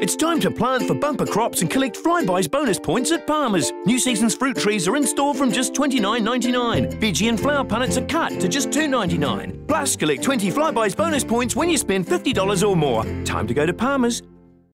It's time to plant for bumper crops and collect Flybuys bonus points at Palmer's. New season's fruit trees are in store from just $29.99. Veggie and flower punnets are cut to just $2.99. Plus, collect 20 Flybuys bonus points when you spend $50 or more. Time to go to Palmer's.